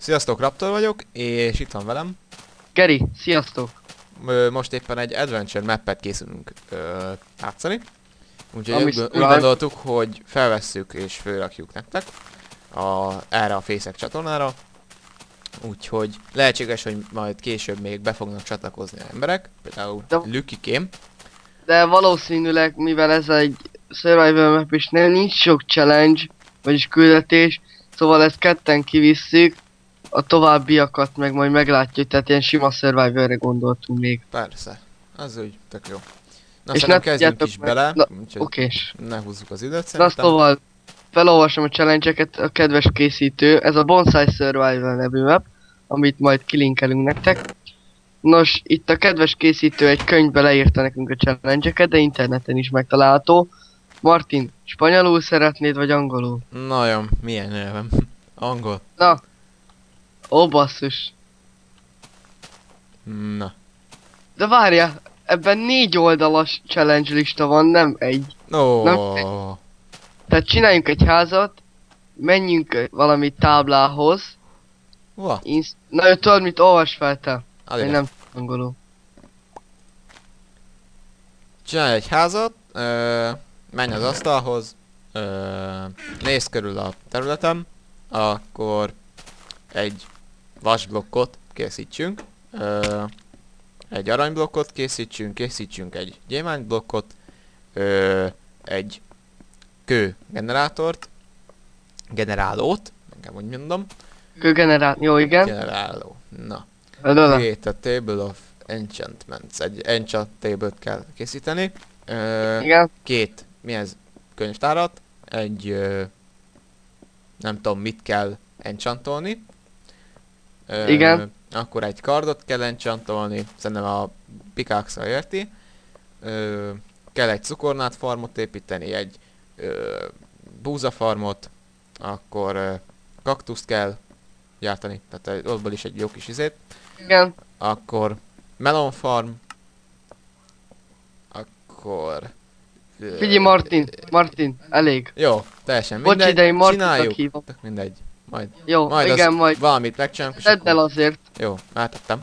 Sziasztok, Raptor vagyok, és itt van velem. Geri, sziasztok! Most éppen egy Adventure mappet készülünk ö, játszani. Úgyhogy Ami úgy, gondoltuk, hogy felvesszük és fölrakjuk nektek a, erre a Fészek csatornára. Úgyhogy lehetséges, hogy majd később még be fognak csatlakozni emberek, például De- Lükikém. De valószínűleg, mivel ez egy survival map és nem nincs sok challenge, vagyis küldetés, szóval ezt ketten kivisszük, a továbbiakat meg majd meglátjuk, tehát ilyen sima survivalre gondoltunk még. Persze, az úgy tök jó. Na, És és ne kezdjünk is meg- bele, Na, úgyhogy Okés. ne húzzuk az időt Na szerintem. szóval, felolvasom a challenge-eket a kedves készítő, ez a Bonsai Survival nevű map, amit majd kilinkelünk nektek. Nos, itt a kedves készítő egy könyvbe leírta nekünk a challenge-eket, de interneten is megtalálható. Martin, spanyolul szeretnéd, vagy angolul? Nagyon, milyen nyelvem? Angol. Na. Ó, basszus. Na. De várjál, ebben négy oldalas challenge lista van, nem egy. Ó, Nem- Tehát csináljunk egy házat, menjünk valami táblához. Va, Inst- Na, ő tudod, mit olvas fel te? Én nem angolul. Csinálj egy házat, ö, menj az asztalhoz, ö, nézz körül a területem, akkor egy vasblokkot készítsünk, ö, egy aranyblokkot készítsünk, készítsünk egy gyémántblokkot, ö, egy kő generátort, generálót, inkább úgy mondom, Kőgenerál, jó igen. generáló, na. Create a table of enchantments. Egy enchant table-t kell készíteni. Ö, Igen. két, mi ez? Könyvtárat. Egy, ö, nem tudom mit kell enchantolni. Igen. Akkor egy kardot kell enchantolni. Szerintem a pickaxe érti. Ö, kell egy cukornát farmot építeni, egy ö, búzafarmot, akkor ö, kaktuszt kell gyártani, tehát abból is egy jó kis izét. Igen. Akkor Melon Farm. Akkor... Figyelj Martin, Martin, elég. Jó, teljesen Bocs, mindegy. ide én Martinnak hívom. Tök mindegy. Majd, Jó, majd igen, majd. valamit megcsinálunk, és Tedd el azért. Jó, átadtam.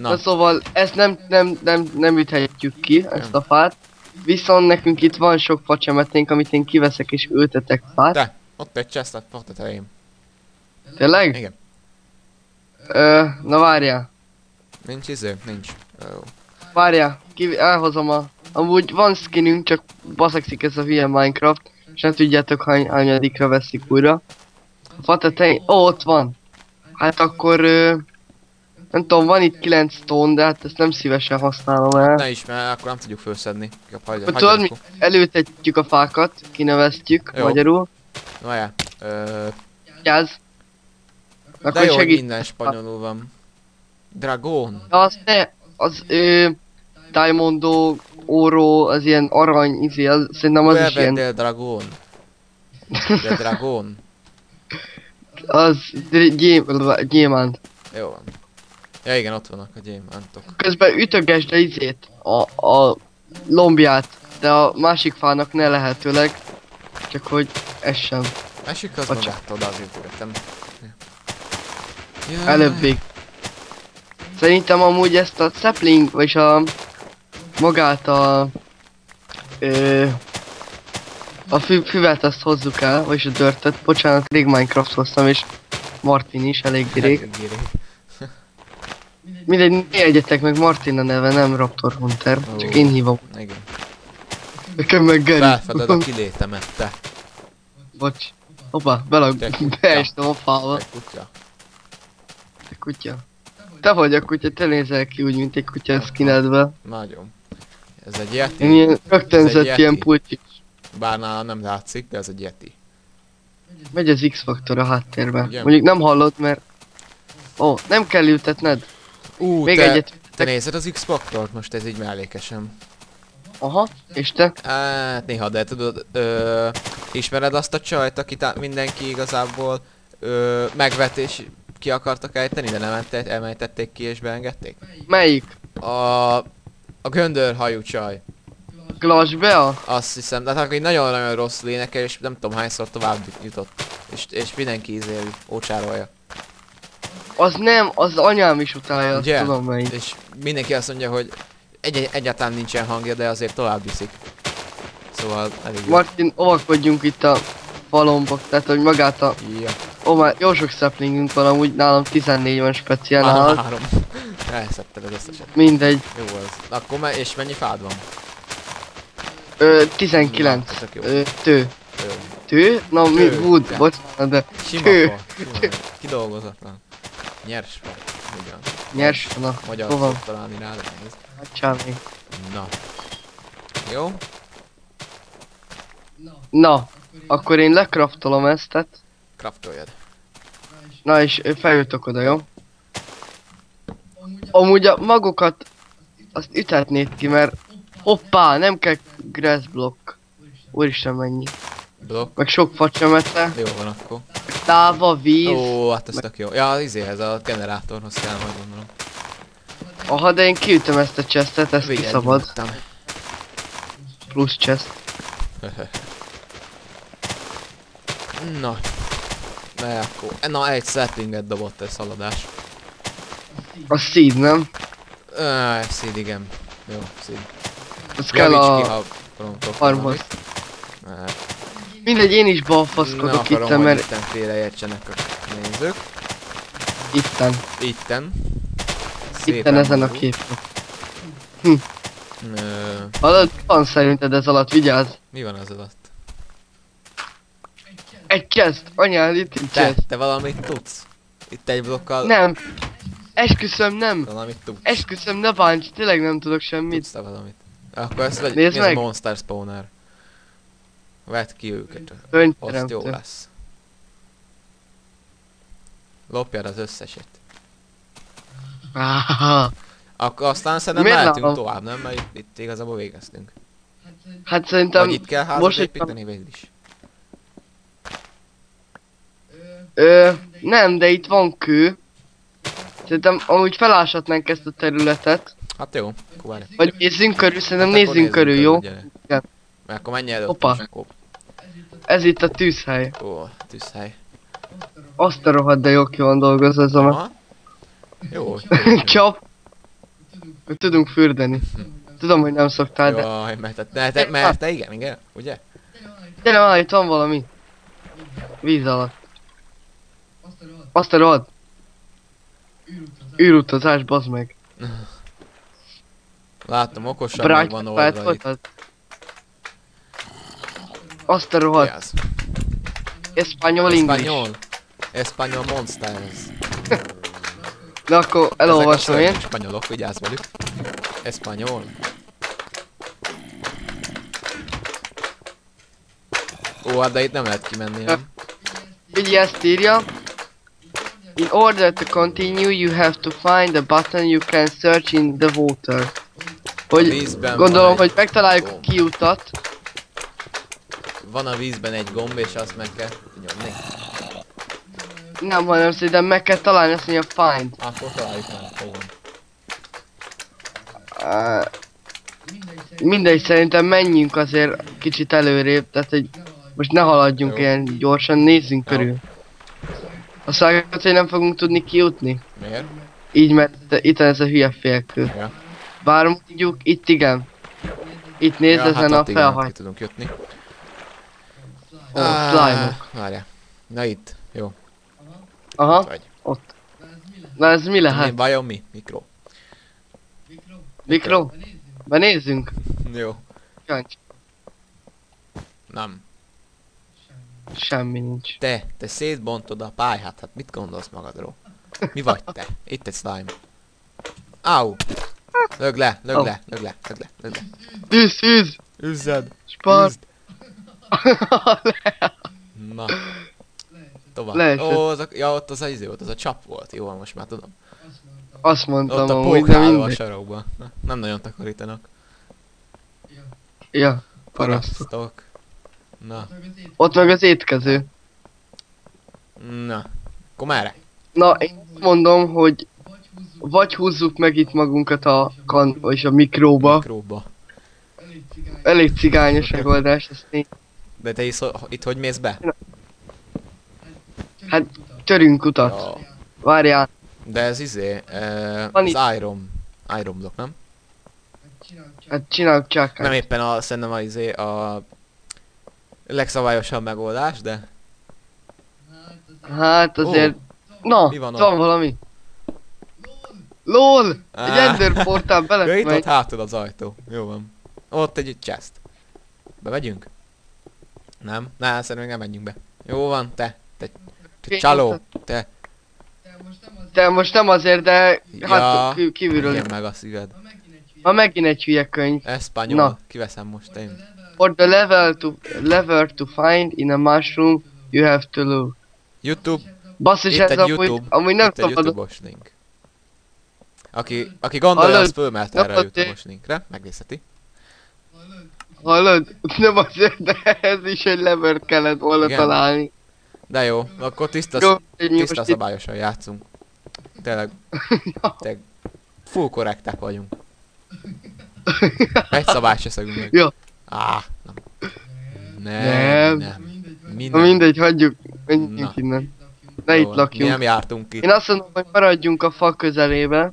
Na, Na szóval, ezt nem, nem, nem, nem üthetjük ki, ezt a fát. Viszont nekünk itt van sok facsemeténk, amit én kiveszek és ültetek fát. te, ott egy chest a tetején. Tényleg? Igen. Ö, na várjál. Nincs izé? Nincs. Jó. Várjál, ki, elhozom a... Amúgy van skinünk, csak baszakszik ez a hülye Minecraft, és nem tudjátok hány, hányadikra veszik újra. A fa tetején... Ó, ott van! Hát akkor... Ö, nem tudom, van itt 9 stone, de hát ezt nem szívesen használom el. Ne is, mert akkor nem tudjuk felszedni. Hagyja, hagyja tudod mi? Előtetjük a fákat, kineveztjük Jó. magyarul. Várjál. Ö, Gyáz. de Akkor jó, hogy segít. minden spanyolul van. Dragon. De az ne, az ö, Diamondo, Oro, az ilyen arany, izé, az, szerintem az is Where ilyen, del Dragon. De Dragon. Az gy- gyé- gyémánt. Jó van. Ja igen, ott vannak a gyémántok. Közben ütögesd a izét, a, a lombját, de a másik fának ne lehetőleg, csak hogy ez sem, Esik az Bocsánat. magától, de azért ütöttem. Jaj. előbbig. Szerintem amúgy ezt a sapling, vagyis a magát a ö, a fü füvet azt hozzuk el, vagyis a dörtöt, bocsánat, rég Minecraft hoztam és Martin is, elég rég. Giri. Mindegy, ne egyetek meg Martin a neve, nem Raptor Hunter, csak Ó. én hívom. Igen. Nekem meg Gary. Felfeded a kilétemet, te. Bocs. Hoppá, belag... Beestem a fába. Te kutya. Te kutya. Te vagy a kutya, te nézel ki úgy, mint egy kutya skinedbe. Nagyon. Ez egy. Én ilyen rögtönzött ilyen pulcsi. Bár nála nem látszik, de ez egy yeti. Megy az X-faktor a háttérben. Igen. Mondjuk nem hallod, mert... Ó, nem kell ültetned. Ú, Még te, egyet. te nézed az X-Factort most ez így mellékesen. Aha, és te? Hát néha, de tudod, ö, ismered azt a csajt, akit mindenki igazából ö, megvet és ki akartak ejteni, de nem emeltették ki és beengedték? Melyik? A, a göndörhajú csaj. Glass Bea? Azt hiszem, de hát akkor így nagyon-nagyon rossz énekel, és nem tudom hányszor tovább jutott. És, és mindenki izé ócsárolja. Az nem, az anyám is utálja, azt tudom melyik. És mindenki azt mondja, hogy egy egyáltalán nincsen hangja, de azért tovább viszik. Szóval elég jó. Martin, óvakodjunk itt a falomba, tehát hogy magát a... Ja. Ó, már jó sok szeplingünk van, amúgy nálam 14 van speciál nálad. három. Elszedted az összeset. Mindegy. Jó az. Akkor me- és mennyi fád van? Ö, 19. Na, tök jó. Ö, tő. Tő? Na, mi, wood, bocsánat, de Sima Tő. fa. Sima. Kidolgozatlan. Nyers fa. Ugyan. nyers, na, Magyar hova? találni rá, de nehéz. Hát csámi. Na. Jó? Na, akkor én lekraftolom ezt, tehát. Craftoljad. Na és ö, feljutok oda, jó? Amúgy a magokat azt ütetnéd ki, mert hoppá, nem kell grass block. Úristen mennyi. Blokk. Meg sok facsemete, Jó van akkor. táva, víz. Ó, hát ez tök jó. Ja, izéhez a generátorhoz kell majd gondolom. Aha, de én kiütöm ezt a chestet, ezt Vigyázz, kiszabad. nyugodtan. Plusz chest. Na. Ne, akkor. Na, egy saplinget dobott ez haladás. A seed, nem? Öh, szíd, igen. Jó, szíd. Az kell a farmhoz. Mindegy, én is balfaszkodok hogy mert itten félreértsenek a nézők. itten. Itten. Itten ezen a képen. Ö, Hallod, van szerinted ez alatt, vigyázz. mi van az alatt? Egy chest, anyád, itt egy Te, te valamit tudsz? Itt egy blokkal Nem. Esküszöm, nem. valamit tudsz. Esküszöm, ne bánts, tényleg nem tudok semmit. Tudsz te valamit? Akkor ezt vagy, Nézd mi ez a meg. Monster Spawner? Vedd ki őket. Azt jó lesz. Lopjad az összeset. Ah, Akkor aztán szerintem Miért mehetünk látom? tovább, nem? Mert itt, itt igazából végeztünk. Hát szerintem, Vagy itt kell házat most, építeni, végül is. ö, nem, de itt van kő. Szerintem amúgy feláshatnánk ezt a területet. Hát jó, akkor várj. Vagy nézzünk körül, szerintem Hát nézzünk körül, jó? gyere. Igen. Mert akkor menj előtt. És Akkor... Ez itt a tűzhely. Ó, tűzhely. Azt a rohadt, de jó ki van dolgozva ez a. Jó. Csap. Tudunk fürdeni. Tudom, hogy nem szoktál, de... Jaj, mert te, te, mert te igen, igen, ugye? Gyere már, itt van valami. Víz alatt. Azt a rohadt. űrutazás, bazd meg. Látom, okosan meg van oldva itt. az. Azt a rohadt. Vigyázz. Espanyol English. Espanyol. Espanyol Monsters. De akkor elolvasom én. Spanyolok, vigyázz velük. Espanyol. Ó, hát de itt nem lehet kimenni, nem? Ugye ezt írja. In order to continue, you have to find a button you can search in the water. A Hogy gondolom, van hogy megtaláljuk a kiutat. Van a vízben egy gomb, és azt meg kell nyomni. Nem, hanem szerintem meg kell találni azt mondja find. Akkor találjuk meg, fogom. Uh, mindegy, szerintem menjünk azért kicsit előrébb, tehát hogy most ne haladjunk Jó. ilyen gyorsan, nézzünk Jó. körül. A szágat, hogy nem fogunk tudni kijutni. Miért? Így, mert itt ez a hülye félkő. Ja. Bár mondjuk itt igen. Itt nézd ja, ezen hát a igen, felhajt. ki tudunk jutni. Ó, slime-ok. Várjál. Na itt. Jó. Aha, Vagy. ott. Na ez mi Mi, lehet? vajon mi? Mikro. Mikro? Benézzünk? Jó. Jancs. Nem. Semmi nincs. Te, te szétbontod a pályát, hát mit gondolsz magadról? Mi vagy te? Itt egy slime. Au! Lög le, lög Au. le, lög le, lög le, lög le. This is Üzzed! Spar. Üzd! Na. Tovább. Leesett. Ó, az a, ja, ott az a izé volt, az a csap volt. Jó, most már tudom. Azt mondtam Ott a pókháló a sarokban. Nem nagyon takarítanak. Ja, paraszt. Parasztok. Na, Ott meg az étkező. na. Akkor merre? Na, én mondom, hogy vagy húzzuk meg itt magunkat a kan, vagy a mikróba. Mikróba. Elég cigányos megoldás, ezt én. De te is, itt hogy mész be? Hát, törünk utat. Ja. Várjál. De ez izé, Van itt- az Iron, Iron Block, nem? Hát csinálok csak. Nem éppen a, szerintem a izé a legszabályosabb megoldás, de Hát azért... Na, Mi van van, valami. LOL! Egy Á. Ender portál bele Ja, itt ott hátul az ajtó. Jó van. Ott egy chest. Bemegyünk? Nem? Ne, szerintem nem menjünk be. Jó van, te. Te, te csaló. Te. De most nem azért, de Ja, hát kívülről. Igen, meg a szíved. Ma megint egy hülye könyv. Espanyol. Na. Kiveszem most én. For the level to lever to find in a mushroom, you have to look. YouTube. Basszus, ez amúgy, YouTube. amúgy nem szabad. YouTube-os link. Aki, aki gondolja, Hallod? az fölmehet erre a YouTube-os linkre. Megnézheti. Hallod? Nem azért, de ez is egy levert kellett volna Igen. találni. De jó, akkor tiszta, Jó, tiszta szabályosan játszunk. Tényleg. Tényleg. Full korrektek vagyunk. Egy szabályt se szegünk meg. Jó. Á, nem. Nem, Nem. nem. Na Minden. mindegy, hagyjuk. Menjünk Na. innen. Ne itt lakjunk. Mi nem jártunk itt. Én azt mondom, hogy maradjunk a fa közelébe,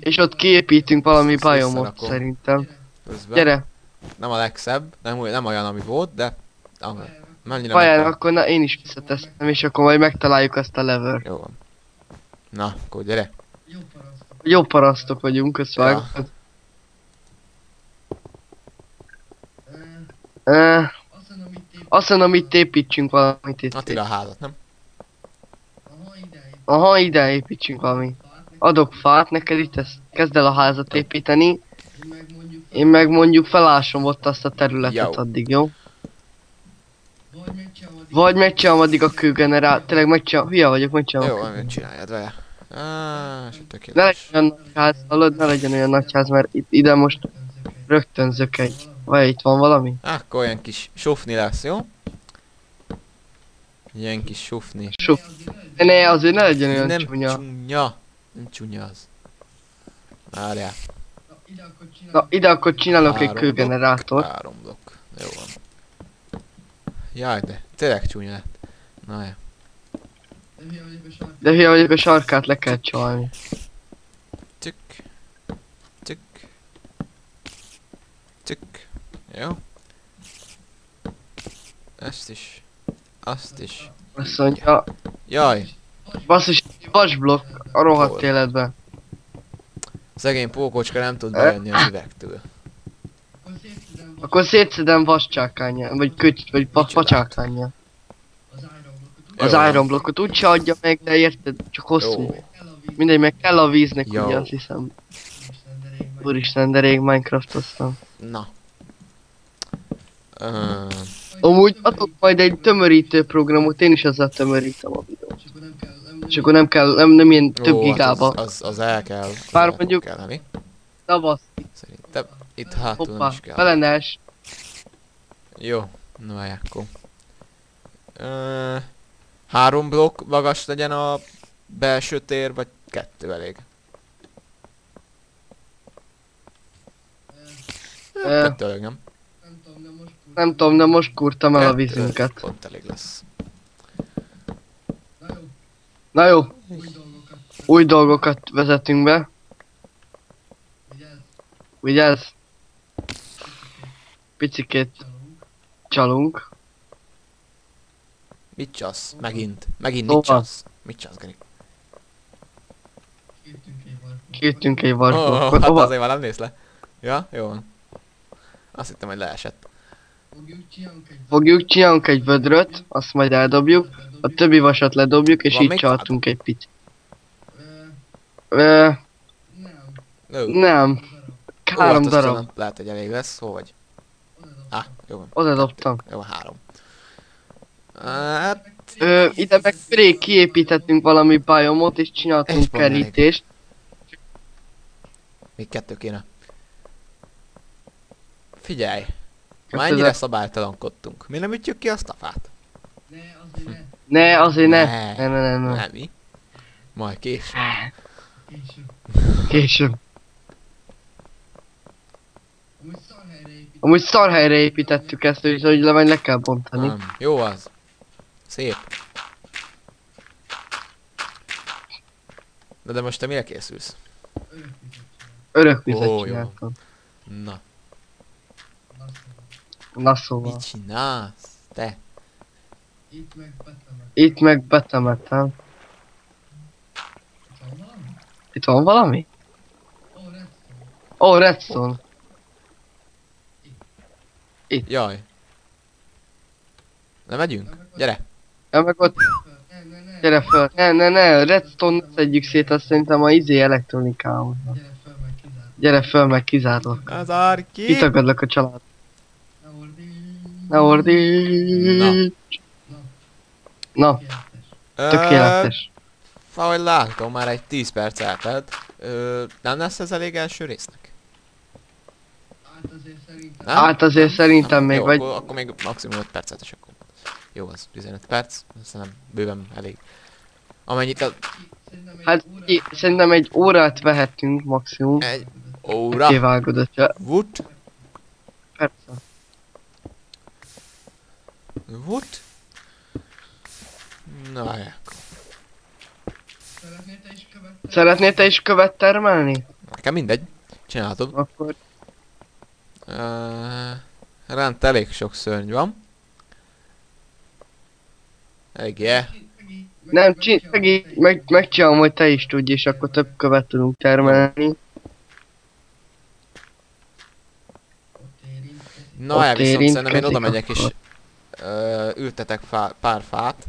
és ott kiépítünk valami visszarakom. szerintem. Közben. Gyere, Nem a legszebb, nem, nem olyan, ami volt, de... Mennyire megvan. akkor na én is visszateszem, és akkor majd megtaláljuk azt a lever. Jó van. Na, akkor gyere. Jó parasztok vagyunk, köszönöm. Uh, azt mondom, itt építsünk valamit itt. Attila házat, nem? Aha, ide építsünk valamit. Adok fát neked itt, ezt kezd el a házat építeni. Én meg mondjuk felásom ott azt a területet Jó. addig, jó? Vagy megcsinálom addig a kőgenerál... Tényleg megcsinálom, hülye vagyok, megcsinálom. Jó, a kő- van, csináljad vele. És Ne legyen olyan nagy ház, hallod, ne legyen olyan nagy ház, mert itt, ide most rögtön zökeny. Vagy itt van valami? Akkor olyan kis sufni lesz, jó? Ilyen kis sufni. Sok. De ne, azért ne legyen olyan nem csúnya. csúnya. Nem csúnya az. Várjál. Na, ide akkor csinálok egy Három kőgenerátort. blokk, Három blokk. Jó van. Jaj, de tényleg csúnya lett. Na ja. De hülye vagyok, a sarkát le kell csalni. Csük. Csük. Csük. Jó. Ezt is. Azt is. Azt mondja, Jaj, basszus, vasblokk a rohadt Hol? életben. szegény pókocska nem tud bejönni az üvegtől. Akkor szétszedem vascsákányjal, vagy köcs, vagy pa, pacsákányjal. Az iron blokkot úgyse adja meg, de érted, csak hosszú. Jó. Mindegy, meg kell a víznek, Jó. ugye azt hiszem. Úristen, de rég Minecraftoztam. Na. Ö, Amúgy adok majd egy tömörítő programot, én is azzal tömörítem a videót. És akkor nem kell, nem, nem ilyen több jó, hát gigába. Az, az, az el kell. Bár mondjuk- Kell, mi? Tavasz, Szerintem itt hátul nem hoppá, is kell. bele ne es. Jó, na várj akkor. Ö, három blokk magas legyen a belső tér, vagy kettő elég? Ö, Kettő elég, nem? Nem tudom, de most kurtam el a vízünket. Pont elég lesz. Na jó, új dolgokat vezetünk be. Vigyázz! Picikét csalunk. Mit csasz? Megint. Megint Szóval. mit csasz? Mit csasz, Geri? Kiütünk egy Oh, varkót. hát Hova? azért már nem néz le. Ja, jó van. Azt hittem, hogy leesett. Fogjuk, csinálunk egy vödröt, azt majd eldobjuk. A többi vasat ledobjuk, és Van így még csaltunk egy picit. Ö, nem. Három hát darab. tudom, Lehet, hogy elég lesz. Hol vagy? Ah, jó. Oda dobtam. Jó, három. Hát, Ö, ide meg rég kiépítettünk valami biomot, és csináltunk Egy pont elég. kerítést. még kettő kéne. Figyelj! Már ennyire darab. szabálytalankodtunk. Mi nem ütjük ki azt a fát? Ne, azért ne. Ne. Ne, ne, ne, ne. Mi? Majd később. Később. Amúgy szar helyre építettük ezt, hogy hogy le, majd le kell bontani. Nem. Jó az. Szép. Na de most te mire készülsz? Örök vizet Ó, jó. csináltam. Na, Na szóval. mit csinálsz? Te? Itt meg betemet. Itt meg. Itt van valami? Itt van valami? Ó, redstone. Ó, oh, redstone. Jaj. Nem megyünk? Gyere. Ja, meg ott, Ne, ne, ne. gyere föl. Ne, ne, ne, redstone ne szedjük szét, azt szerintem a izé elektronikához. Gyere fel, meg kizárt. Gyere föl, meg kizárlak. Az Arki! Kitagadlak a család. Ne ordi. Ne ordíts! Na, Tökéletes. tökéletes. Ahogy látom, már egy 10 perc eltelt. Ö, nem lesz ez elég első résznek? Hát azért szerintem. Nem? Hát azért szerintem Nem? még Jó, vagy... Akkor, akkor még maximum 5 percet is akkor. Jó, az 15 perc, szerintem bőven elég. Amennyit a... Szerintem egy Hát órát- i- szerintem egy órát vehetünk maximum. Egy óra. Kivágod a csa... Wood. Persze. Wood. Na, ja. Szeretnél te is követni? Szeretnél te is követ termelni? Nekem mindegy. Csinálhatod. Akkor Uh, rend elég sok szörny van. Elég, yeah. nem, csi, meg, meg, megcsinálom, hogy te is tudj, és akkor több követ tudunk termelni. Na, Ott el viszont szerintem én oda megyek és ö, ültetek fá, pár fát,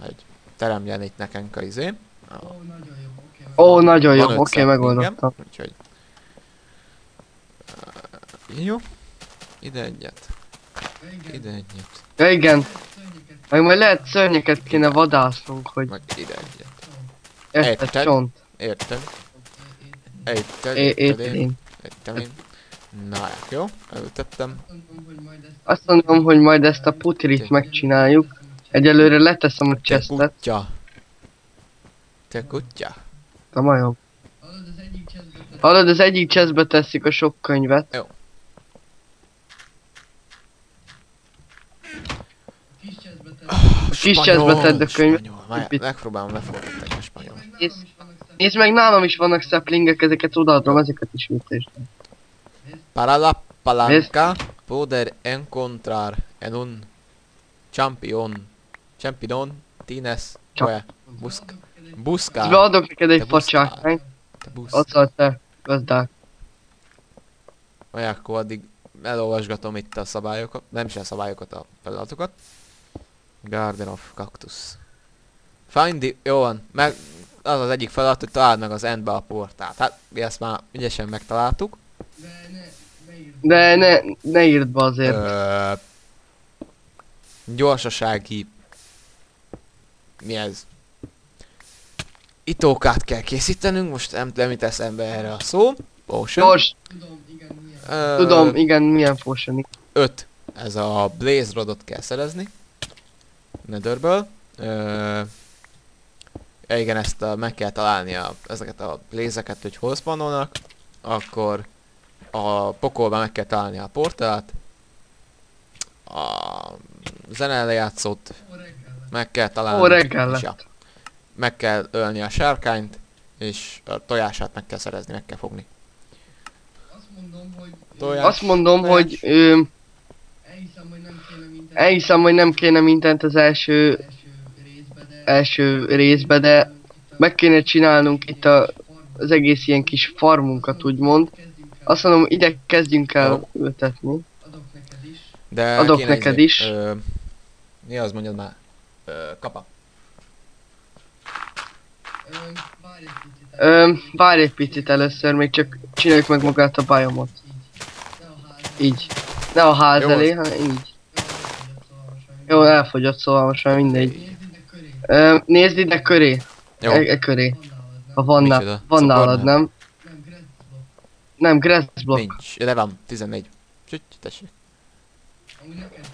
hogy teremjen itt nekünk a izé. Ó, nagyon jó, oké. Ó, nagyon jó, oké, öt megoldottam. Úgyhogy... Ö, jó. Ide egyet, Igen, ide egyet, Ja igen, meg majd lehet szörnyeket kéne vadásznunk, hogy meg ide egyet. a Érted? csont. Érted? Érted? Érted én? én. Értem én. Na, jó, elültettem. Azt mondom, hogy majd ezt a putirit megcsináljuk. Egyelőre leteszem a Te chestet, kutya. Te kutya. a majom. Hallod, az egyik chestbe tesszük a sok könyvet. A kis chestbe tedd a könyvet. Megpróbálom lefordítani a spanyol. Nézd- meg, nálam is vannak szeplingek, ezeket odaadom, ezeket is ütést. Para la palanca poder encontrar en un champion. Champion tienes Csak- que bus Adok neked egy- buscar. Beadok neked egy Te buszkál. facsákmányt, Te gazdák. Vagy akkor addig elolvasgatom itt a szabályokat, nem is a szabályokat, a feladatokat. Garden of Cactus. Find the... Jó van, meg az az egyik feladat, hogy találd meg az endbe a portát. Hát, mi ezt már ügyesen megtaláltuk. De ne, ne írd. De ne, ne írd be azért. Ö, gyorsasági... Mi ez? Itókát kell készítenünk, most nem, nem jut eszembe erre a szó. Potion. Gyors, Tudom, igen, milyen. Ö, tudom, igen, milyen potion Öt. Ez a Blaze Rodot kell szerezni. Netherből. Ö, ja, igen, ezt a, meg kell találni a, ezeket a blézeket, hogy hol spawnolnak. Akkor a pokolban meg kell találni a portát. A zene meg kell találni. Ó, reggel lett. Ja, meg kell ölni a sárkányt, és a tojását meg kell szerezni, meg kell fogni. Azt mondom, hogy... Tojás. Azt mondom, Tojás. hogy ö, Elhiszem, hogy nem kéne mindent... elhiszem, hogy nem kéne mindent az első, első részbe, de... első részbe, de meg kéne csinálnunk itt a, az egész ilyen kis farmunkat, úgymond. Azt mondom, ide kezdjünk el ültetni. Adok neked is. De Adok neked izé- is. Ö, mi az mondjad már? Ö, kapa. Ö, várj egy picit. Először, még csak csináljuk meg magát a biomot. Így. Ne a ház. Jó, elé, hanem így. Jó, elfogyott, szóval most már mindegy. Ö, nézd ide köré. Jó, E, e köré. Ha van, nál, van nálad, nem? nem? Grass block. nincs. De van, 14. Csüty, tessék. Amúgy neked.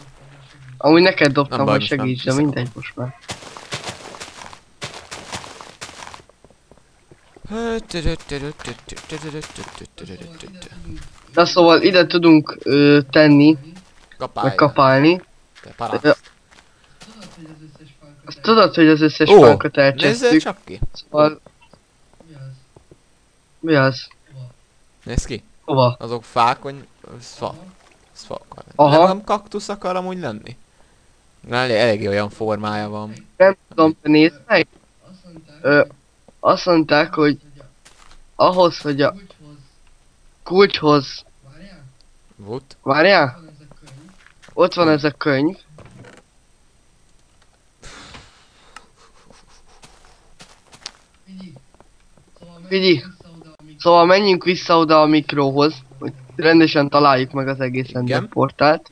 Amúgy neked Nem dobtam, baj, hogy segíts, de mindegy most már. Na szóval ide tudunk ö, tenni, Kapálj. meg kapálni. Te Azt tudod, hogy az összes fánkat Nézzél elcsesztük, csak ki. szóval Mi az? Nézd ki. Hova? Azok fák, vagy... Fa. Fa akar lenni. Aha. Nem kaktusz akar amúgy lenni? Elég, eléggé olyan formája van. Nem tudom, nézd meg. Ö, azt mondták, hogy ahhoz, hogy a kulcshoz, várjál. Várjál? Ott van ez a könyv. figyelj, szóval menjünk vissza oda, a mikróhoz, hogy rendesen találjuk meg az egész portált,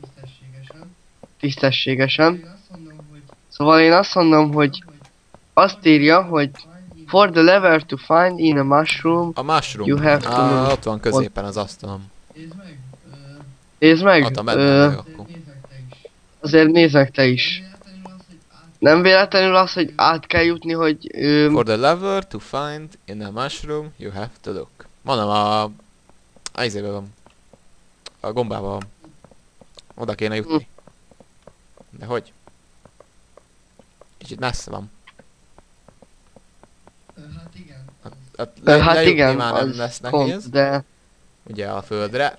tisztességesen. Szóval én azt mondom, hogy azt írja, hogy for the lever to find in a mushroom, A mushroom. You have to ah, ott van középen az asztalom. Nézd meg, nézd meg, ö, azért meg te is. Nem véletlenül az, hogy át- kell jutni, hogy ö, For the lever to find in a mushroom, you have to look. Mondom, a... A izébe van. A gombában van. Oda kéne jutni. De hogy? Kicsit messze van. Hát igen. Hát, ö, le, hát lejutni igen, már nem lesz nehéz. de Ugye a földre.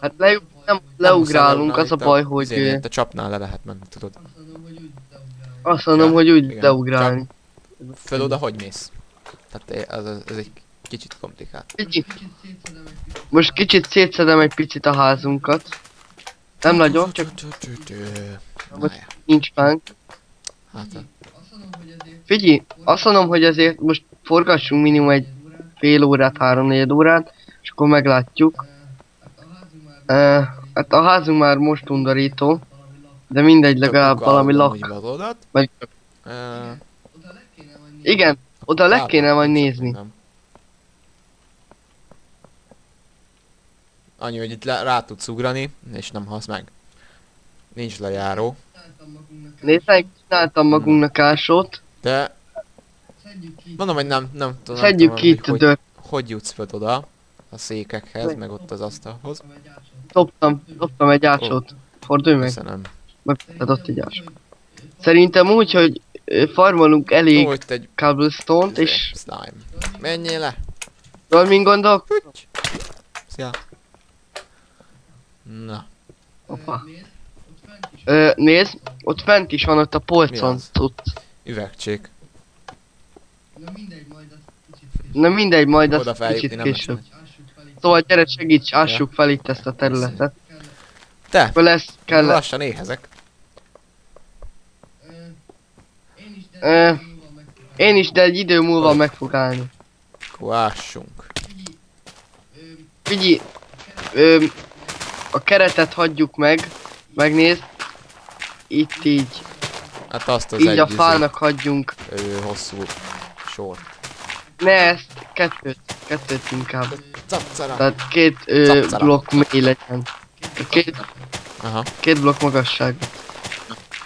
Hát le, baj, nem, hogy- leugrálunk, az a baj, hogy izénél, ö, Itt a csapnál le lehet menni, tudod. Azt mondom, hogy úgy leugrálunk. azt mondom, hogy úgy Igen. leugrálni. Föl oda hogy mész? Tehát ez, ez, ez egy kicsit komplikált. Kicsit szétszedem egy picit. most kicsit szétszedem egy picit a házunkat. Nem nagyon, csak nincs fánk. hát Figyelj, Azt mondom, hogy ezért Figyelj, azt mondom, hogy azért most forgassunk minimum egy fél órát, három órát, és akkor meglátjuk. ö, hát a házunk már hát most undorító, de mindegy, legalább valami lak. lak. Vagy- Oda le kéne majd nézni. Igen, oda le kéne majd nézni. Nem. Annyi, hogy itt le, rá tudsz ugrani, és nem halsz meg. Nincs lejáró, Nézd meg, csináltam magunknak ásót, de mondom, hogy nem, nem tudom, szedjük ki itt hogy, hogy, jutsz föl oda a székekhez, meg ott az asztalhoz. Dobtam, dobtam egy ásót. Fordulj meg, Köszönöm. megadott egy ásót. Szerintem úgy, hogy farmolunk elég Ó, egy cobblestone-t, és slime. Menjél le! tudod, mint gondolok? Szia! Na, Hoppá. Nézd, ott fent is. Ö, nézd, ott fent is van ott a polcon cucc. üvegcsék. Na mindegy, majd azt kicsit Na mindegy, majd Oda azt feljutni kicsit később. Szóval gyere segíts, ássuk fel itt ezt a területet. Te! Akkor lesz, kell, Lassan éhezek. Ö, Én is, de egy idő múlva meg fog állni. Akkor ássunk. Figyelj, a keretet hagyjuk meg, megnézd. Itt így, Hát azt az így egy a izé, fának hagyjunk. ö, hosszú sort. Ne ezt, kettőt, kettőt inkább. Capcara! Tehát két ö, Capcara. blokk mély legyen. Két, Aha. két blokk magasság. amúgy ezt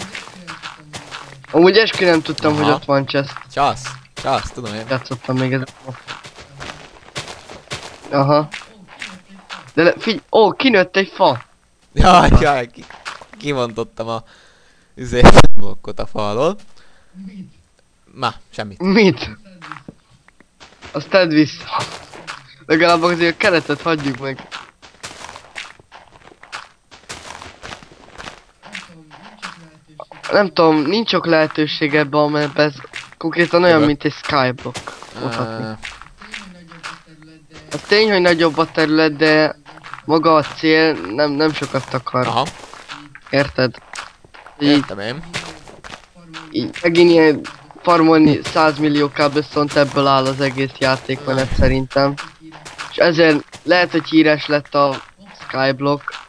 nem tudtam, hogy Amúgy eskü nem tudtam, Aha. hogy ott van chest. Csász! Csász, tudom én. Játszottam még ezzel. Aha. De le, figy, ó, kinőtt egy fa. Jaj, jaj, ki, kivontottam a üzé blokkot a falról. Mit? Ma, semmit. Mit? Azt tedd vissza. Legalább azért a keretet hagyjuk meg. Nem tudom, nincs csak lehetőség. Nem tudom, nincs sok lehetőség ebben a mapben, ez konkrétan olyan, Ebbe? mint egy skyblock. Mondhatni. Uh, Tény, hogy nagyobb a terület, de... Maga a cél nem, nem sokat akar. aha, Érted? Így, értem én. így megint ilyen farmolni 100 millió kábelszont ebből áll az egész játékmenet szerintem. És ezért lehet, hogy híres lett a Skyblock.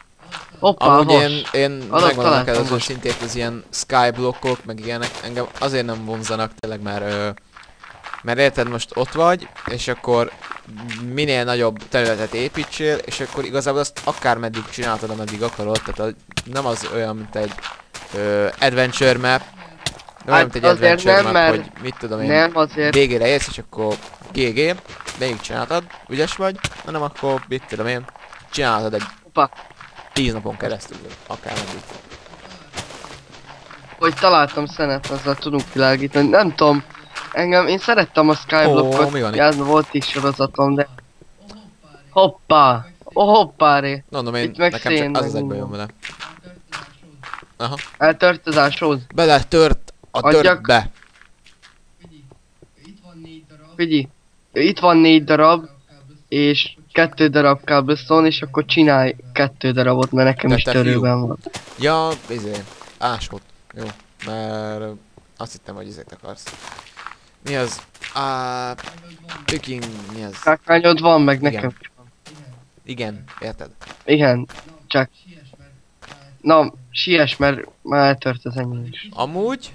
Hoppá, Amúgy vas. én, én megmondom neked az most. őszintén, az ilyen skyblockok, meg ilyenek engem azért nem vonzanak tényleg, mert ö, mert érted, most ott vagy, és akkor minél nagyobb területet építsél, és akkor igazából azt akármeddig csináltad, ameddig akarod, tehát a, nem az olyan, mint egy ö, adventure map, nem olyan, mint egy Hát adventure nem, map, mert hogy mit tudom én, Nem, azért végére érsz, és akkor GG, végig csináltad, ügyes vagy, hanem akkor mit tudom én, csináltad egy Hoppá. 10 napon keresztül, akármeddig. hogy találtam szenet, azzal tudunk világítani. Nem tudom, engem, én szerettem a Skyblockot, itt? játszva volt is sorozatom, de... Hoppá! Ó, hoppáré! Mondom én, Itt meg nekem szén, csak az az minden. vele. Aha. Eltört az ásód. Bele tört a Adjak. törtbe. Figyelj, itt van négy darab, és kettő darab cobblestone, és akkor csinálj kettő darabot, mert nekem De is törőben van. Ja, izé, ásót. Jó, mert azt hittem, hogy izét akarsz. Mi az? Á, picking, mi az? Kákányod van, meg Igen. nekem is van. Igen, érted? Igen, csak, na, siess, mert már eltört az enyém is. Amúgy,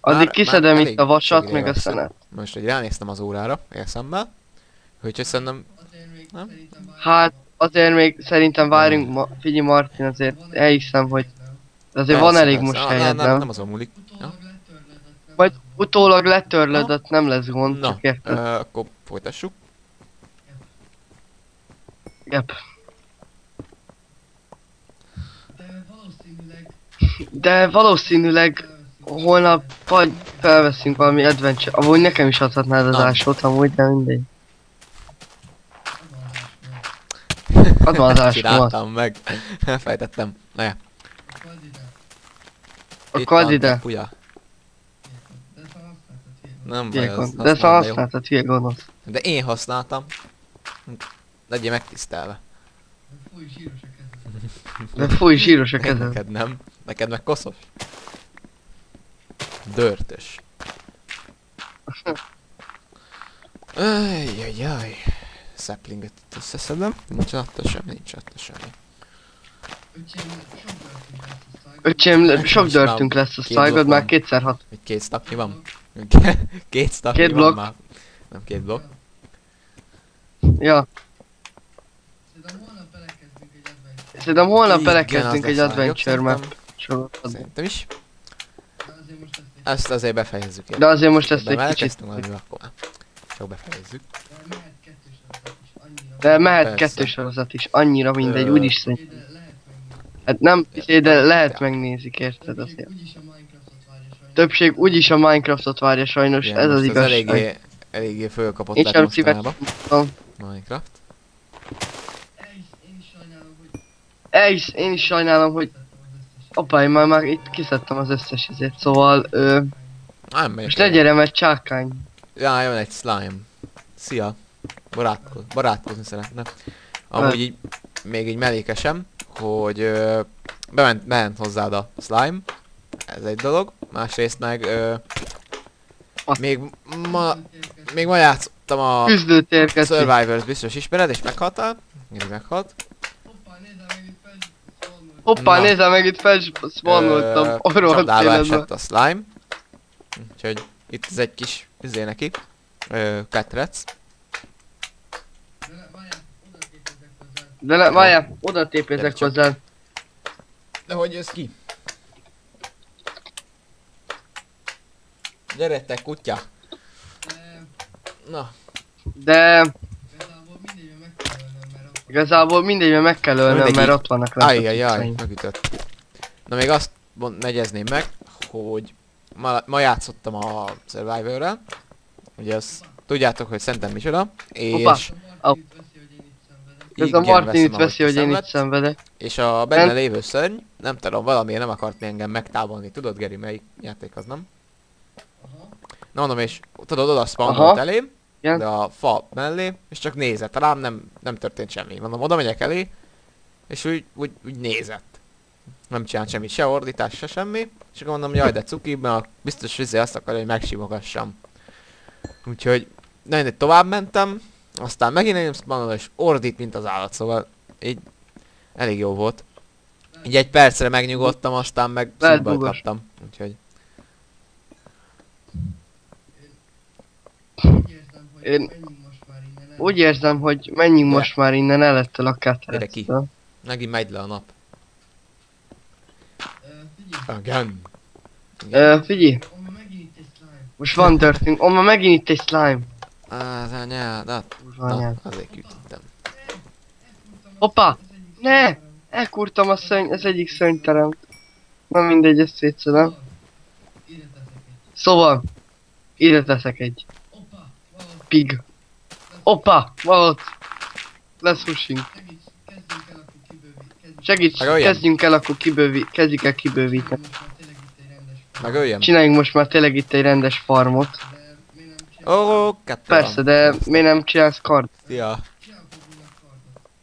Addig Már- kiszedem már itt a vasat, meg a szenet. most hogy ránéztem az órára, érszemmel, úgyhogy szerintem Nem? Hát, azért még szerintem várjunk, ma, figyelj Martin, azért elhiszem, hogy azért van Persze, elég persze. most Ah, helyed, nem, nem? azon múlik. Ja. Vagy. Utólag letörlődött, nem lesz gond, Na, csak érted? ö, akkor folytassuk. Yep. De valószínűleg De valószínűleg holnap vagy felveszünk valami adventure, amúgy nekem is adhatnád az ásót, amúgy, de mindegy. már az ásót. Csináltam meg. Elfejtettem. Na ja. Fogd ide. Akkor. Pulya. De ezt már használtad, hívod. Nem baj, az. De ezt használtad, hülye gonosz. De én használtam. Legyél megtisztelve. Fúj, zsíros a kezed. De fúj, zsíros a kezed. Neked nem. Neked meg koszos. Dörtös. Ajjajjaj. Szeplinget itt összeszedem. Nincs attól semmi, nincs attól semmi. Öcsém, sok dörtünk lesz a Öcsém, sok dörtünk lesz Két szájgad. a blokk szájgod, már kétszer hat. Egy két staknyi van? két staknyi Két van blokk. már. Nem két blokk. Ja, Szerintem holnap belekezdünk egy adventure. map szerintem. sorozatba. Szerintem is. Ezt azért befejezzük. én. De azért most ezt egy kicsit... akkor. Csak befejezzük. De mehet kettős sorozat is annyira. Mindegy, úgyis szerintem. Megnézni. Hát nem, izé, de lehet Ja. megnézik, érted Többség azért. úgyis a Minecraftot várja sajnos. Többség úgyis a Minecraftot várja sajnos, Igen, ez az igazság. eléggé, eléggé fölkapott Én lett sem mostanában. Minecraft. Ej, Én is sajnálom, hogy is- én is sajnálom, hogy már, már itt kiszedtem az összes izét, szóval ö, Nem megyek most el. legyen egy csákány. Ja, jön egy slime. Szia. Barátkoz, barátkozni szeretne. Amúgy így, még így mellékesem, hogy ö, bement, bement hozzád a slime. Ez egy dolog. Másrészt meg ö, Azt- még ma, még ma játszottam a. Survivors biztos ismered, és meghaltál. Mindig meghalt. Hoppá, Na. nézzel meg itt felspannoltam, orrolt csapdába esett a slime. Úgyhogy itt ez egy kis izé neki. Ö, ketrec. De ne- várjál, oda képezzek hozzá. De ne, várjál, oda tépézek csak. hozzá. De hogy jössz ki? Gyere te kutya! De Na, De igazából mindegyben meg kell ölnöm, mert ott igazából mindegyben meg kell ölnöm, Mindegy, mert ott vannak lent a ajjajjaj, cuccaim. megütött. Na még azt mond- negyezném meg, hogy ma, ma játszottam a Survivor-rel. Ugye azt tudjátok, hogy szerintem micsoda. És, Hoppá. Ez a Martin itt veszi, hogy én itt szenvedek. és a benne lévő szörny, nem tudom, valamiért nem akart engem megtávolni. Tudod, Geri, melyik játék az nem? Na mondom, és tudod, oda spawnolt elém, Igen. de a fa mellé, és csak nézett rám, nem, nem történt semmi. Mondom, oda megyek elé, és úgy, úgy, úgy nézett. Nem csinált semmit, se ordítás, se semmi. És akkor mondom, jaj, de cuki, mert biztos vizé azt akarja, hogy megsimogassam. Úgyhogy, na én tovább mentem, aztán megint egy spawnol, és ordít, mint az állat, szóval így elég jó volt. Így egy percre megnyugodtam, aztán meg bugos. kaptam. Úgyhogy, Úgy érzem, hogy Én-. Úgy érzem, hogy menjünk De. most már innen el ettől a Gyere ki. megint megy le a nap. Again. Ö, figyelj, Oma most van dörtünk. Oh, ma megint itt egy slime. De, Kurva na, azért! Az egyik Ne! Elkurtam a szöny, az egyik szönyterem. Na mindegy, ezt szétszedem. Ide teszek egy. Szóval, Ide teszek egy pig. Oppa! Valott! Lesz húsink. segíts, kezdjünk el, akkor kibővít. Kezdjünk. Segíts, Megöljem? kezdjünk el, akkor kibővi, kezdjük el kibővíteni. Megöljem? Csináljunk most már tényleg itt egy rendes farmot. De mi nem csinálunk. Ó, kettő Persze, de miért nem csinálsz kard? Ja, Csinálunk magunknak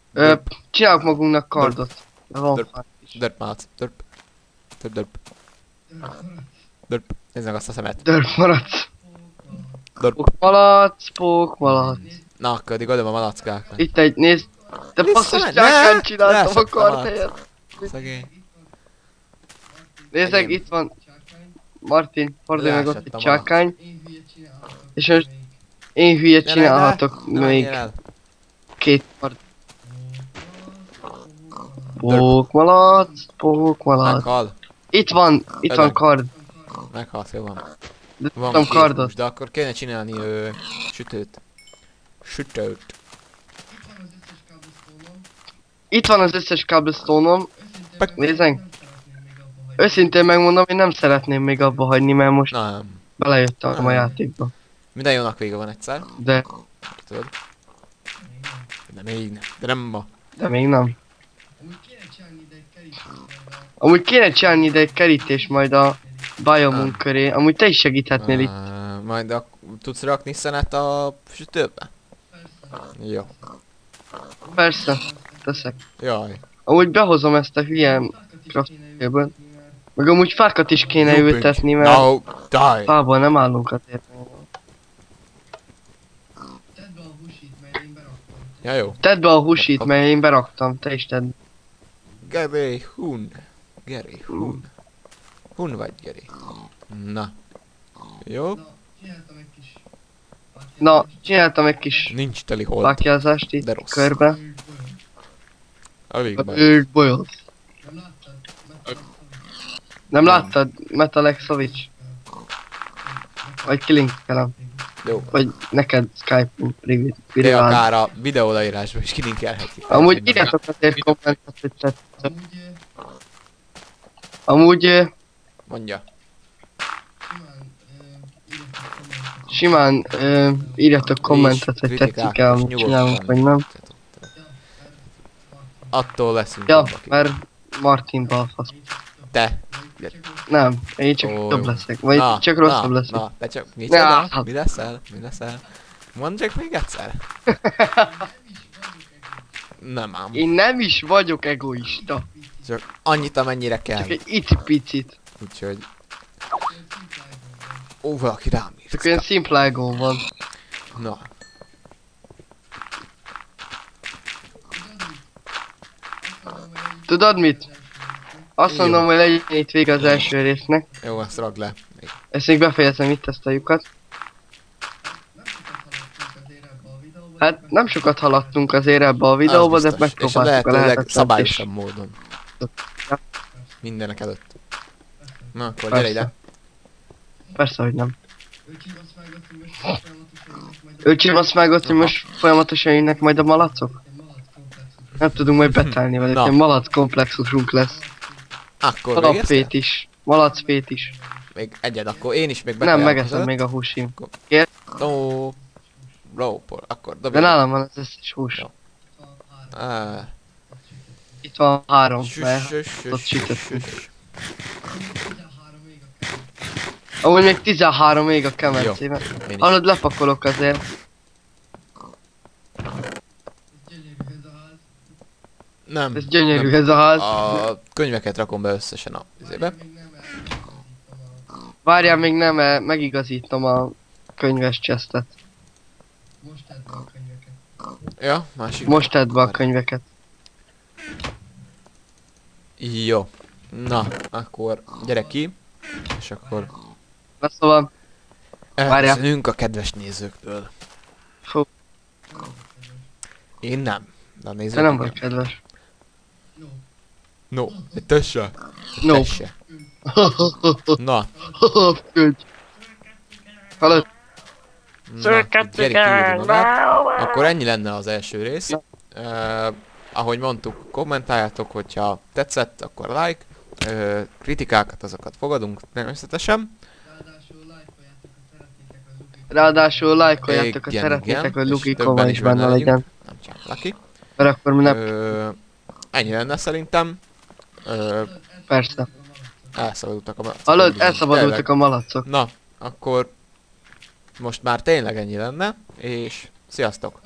kardot. Ö, csináljuk magunknak kardot. Van Dörp. is. dörp dörp. Dörp, dörp. Nézd meg azt a szemet. Dörp maradsz. Dörp. Pók malac, pók malac. Na, akkor addig adom a malackákat. Itt egy, nézd. Te passzos csákán csináltam a kard helyet. Szegény. Igen. itt van. Martin, fordulj meg ott egy csákány. És most-. Én hülye csinálhatok ne, még el. két kard. Pók malac, pók malac. Meghal. Itt van, itt van kard. Meghalt, jó van. De Van két kardot. hús, de akkor kéne csinálni ö, sütőt. Sütőt. Itt van az összes cobblestone-om. Itt van az összes cobblestone-om. Őszintén Nézzünk. nem szeretném még abba hagyni. Őszintén megmondom, én nem szeretném még abba hagyni, mert most Nem. belejöttem a játékba. Minden jónak vége van egyszer. De, Tudod? De még nem. De nem ma. de még nem. Amúgy kéne csinálni ide egy kerítést majd a- Amúgy kéne csinálni ide egy kerítés majd a biomunk Nem. köré. Amúgy te is segíthetnél itt. Ö, majd a, tudsz rakni szenet a sütőbe? Persze. Jó. Persze, teszek. Jaj. Amúgy behozom ezt a hülye, Fákat is Craft kéne table. ültetni, mert meg amúgy fákat is kéne ültetni, mert No, fából nem állunk azért. Tedd be a húsit, mert én beraktam. Ja jó. Tedd be a húsit, mert én beraktam, te is tedd. Geri, hun. Geri, hun. Hun vagy Geri. Na. Jó. Na, csináltam egy kis... Na, csináltam egy kis Nincs teli hold. lakjázást De itt rossz. körbe. Alig A baj. Boils. Nem láttad? Láttad? Metalexovics? Vagy kilinkelem. Jó. Vagy neked Skype-on privát. De akár a videó leírásba is kilinkelhetjük. Amúgy írjátok azért kommentet, hogy tetszett. Amúgy Mondja. simán ö, írjatok kommentet. hogy tetszik el, amit csinálunk, vagy nem. Attól leszünk Ja, mert Martin balfasz. Te. Nem, én csak Ó, jobb leszek. Vagy Na, csak rosszabb na, leszek. Na, te csak mit Na. Mi leszel? Mi leszel? Mondd csak még egyszer. Nem ám. Én nem is vagyok egoista. Csak annyit, amennyire kell. Csak egy icipicit. Úgyhogy... Ó, valaki rám ír. Csak olyan szimpla egó van. Na, Tudod mit? Azt Jó. mondom, hogy legyen itt vége az első résznek. jó, ezt ragd le. Még. Ezt még befejezem itt ezt a lyukat. Hát nem sokat haladtunk azért ebbe a videóba, Az de megpróbáltuk a lehetetlen módon. Ja. Mindenek előtt. Na, akkor Persze. gyere ide. Persze, hogy nem. Ő csivasz meg ott, hogy most folyamatosan jönnek majd a malacok? Nem tudunk majd betelni velük, Na. ilyen malac komplexusunk lesz. Akkor? Alapfét is. Malacfét is. Még egyed, akkor én is még Nem, megeszem még a húsim. No. Rópor, akkor De dobj. nálam van az összes hús. Jó. Ah, Itt van három, mert ott sütöttünk. Amúgy még 13 még a kemencében. Hallod, lepakolok azért. Nem. Ez gyönyörű nem. ez a ház. A könyveket rakom be összesen a izébe. Várjál, még nem, eh, megigazítom a könyves chestet. Most tedd be a könyveket. Ja, másik. Most tedd be a könyveket. Jó. Na, akkor gyere ki. És akkor Na szóval, Várjál. elköszönünk a kedves nézőktől. fú, Én nem. De a nézők te nem vagy kedves. No. No, te se. No. Te se. Na, Könyv. Hallod? na. Akkor ennyi lenne az első rész. Uh, ahogy mondtuk, kommentáljátok, hogyha tetszett, akkor like. Uh, kritikákat azokat fogadunk természetesen. Ráadásul lájkoljátok, ha szeretnétek hogy és Luki Kova is benne legyen. Nem csak Lucky. Mert akkor mi nem... Ö, ennyi lenne szerintem. Ö, Persze. elszabadultak a malacok. Hallod, Tényleg. elszabadultak a malacok. Na, akkor most már tényleg ennyi lenne, és sziasztok!